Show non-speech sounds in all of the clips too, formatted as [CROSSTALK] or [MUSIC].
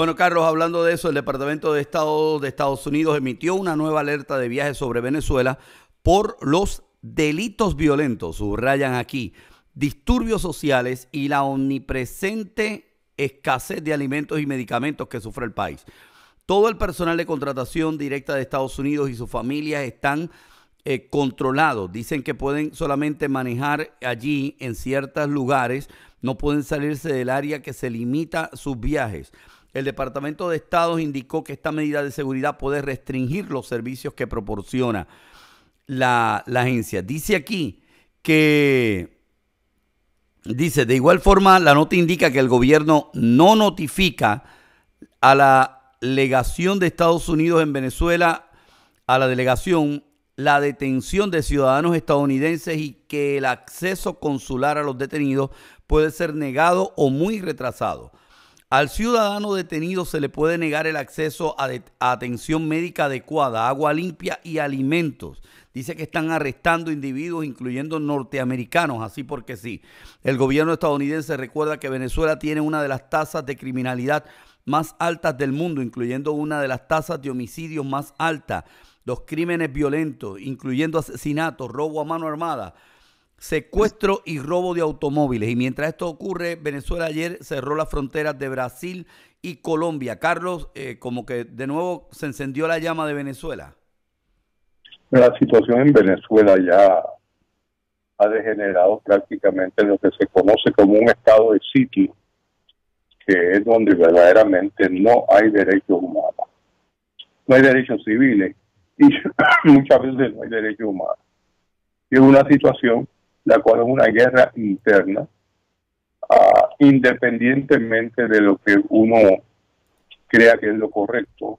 Bueno, Carlos, hablando de eso, el Departamento de Estado de Estados Unidos emitió una nueva alerta de viajes sobre Venezuela por los delitos violentos, subrayan aquí, disturbios sociales y la omnipresente escasez de alimentos y medicamentos que sufre el país. Todo el personal de contratación directa de Estados Unidos y sus familias están eh, controlados. Dicen que pueden solamente manejar allí en ciertos lugares, no pueden salirse del área que se limita sus viajes. El Departamento de Estado indicó que esta medida de seguridad puede restringir los servicios que proporciona la, la agencia. Dice aquí que, dice, de igual forma, la nota indica que el gobierno no notifica a la legación de Estados Unidos en Venezuela, a la delegación, la detención de ciudadanos estadounidenses y que el acceso consular a los detenidos puede ser negado o muy retrasado. Al ciudadano detenido se le puede negar el acceso a, atención médica adecuada, agua limpia y alimentos. Dice que están arrestando individuos, incluyendo norteamericanos, así porque sí. El gobierno estadounidense recuerda que Venezuela tiene una de las tasas de criminalidad más altas del mundo, incluyendo una de las tasas de homicidios más altas, los crímenes violentos, incluyendo asesinatos, robo a mano armada, secuestro y robo de automóviles. Y mientras esto ocurre, Venezuela ayer cerró las fronteras de Brasil y Colombia. Carlos, eh, como que de nuevo se encendió la llama de Venezuela. La situación en Venezuela ya ha degenerado prácticamente en lo que se conoce como un estado de sitio, que es donde verdaderamente no hay derechos humanos. No hay derechos civiles y [CLEARS THROAT] muchas veces no hay derechos humanos. Y es una situación la cual es una guerra interna, ah, independientemente de lo que uno crea que es lo correcto.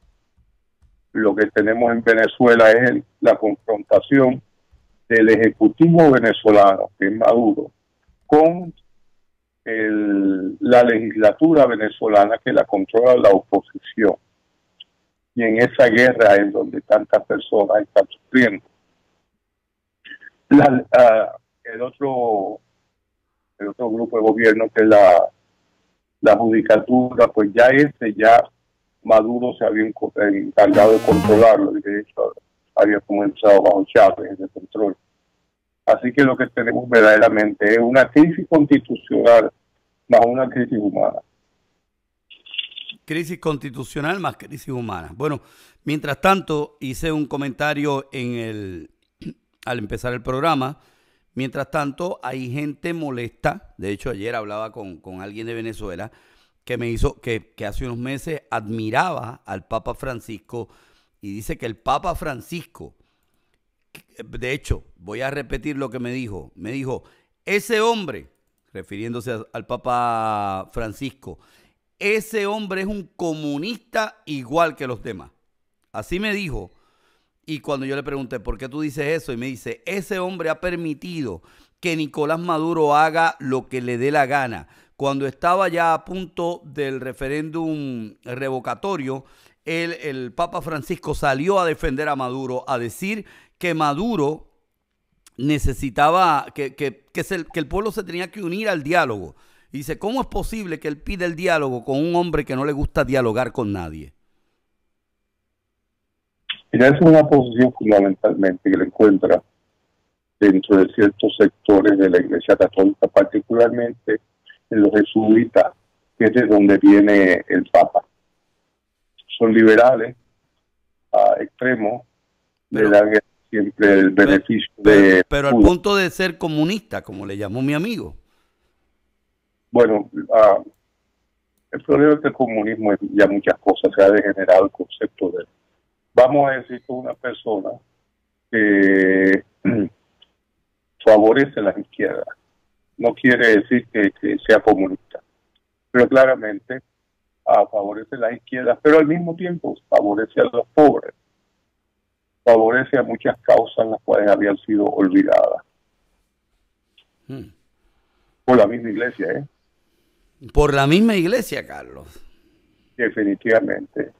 Lo que tenemos en Venezuela es la confrontación del Ejecutivo venezolano, que es Maduro, con la legislatura venezolana que la controla la oposición. Y en esa guerra es donde tantas personas están sufriendo. La, ah, el otro el otro grupo de gobierno que es la, la judicatura, pues ya ese ya Maduro se había encargado de controlarlo y de hecho había comenzado bajo Chávez ese control. Así que lo que tenemos verdaderamente es una crisis constitucional más una crisis humana. Crisis constitucional más crisis humana. Bueno, mientras tanto hice un comentario en el al empezar el programa Mientras tanto, hay gente molesta. De hecho, ayer hablaba con, alguien de Venezuela que me hizo, que, que hace unos meses admiraba al Papa Francisco y dice que el Papa Francisco, de hecho, voy a repetir lo que me dijo. Me dijo, ese hombre, refiriéndose al Papa Francisco, ese hombre es un comunista igual que los demás. Así me dijo y cuando yo le pregunté, ¿por qué tú dices eso? Y me dice, ese hombre ha permitido que Nicolás Maduro haga lo que le dé la gana. Cuando estaba ya a punto del referéndum revocatorio, el Papa Francisco salió a defender a Maduro, a decir que Maduro necesitaba, que, que, que, que el pueblo se tenía que unir al diálogo. Y dice, ¿cómo es posible que él pida el diálogo con un hombre que no le gusta dialogar con nadie? Esa es una posición fundamentalmente que le encuentra dentro de ciertos sectores de la Iglesia Católica, particularmente en los jesuitas, que es de donde viene el Papa. Son liberales, a extremos, le dan siempre el beneficio de... Pero al punto de ser comunista, como le llamó mi amigo. Bueno, el problema del comunismo es ya muchas cosas, se ha degenerado el concepto de vamos a decir que una persona que [CLEARS THROAT] favorece las izquierdas. No quiere decir que, sea comunista, pero claramente ah, favorece las izquierdas, pero al mismo tiempo favorece a los pobres, favorece a muchas causas las cuales habían sido olvidadas. Hmm. Por la misma iglesia, ¿eh? Por la misma iglesia, Carlos. Definitivamente.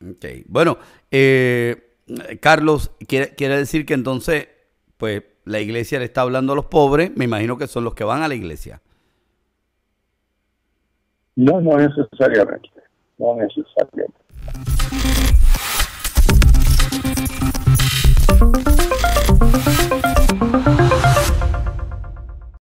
Ok, bueno, eh, Carlos, ¿quiere, quiere decir que entonces, pues, la iglesia le está hablando a los pobres, me imagino que son los que van a la iglesia. No, no necesariamente. no necesariamente.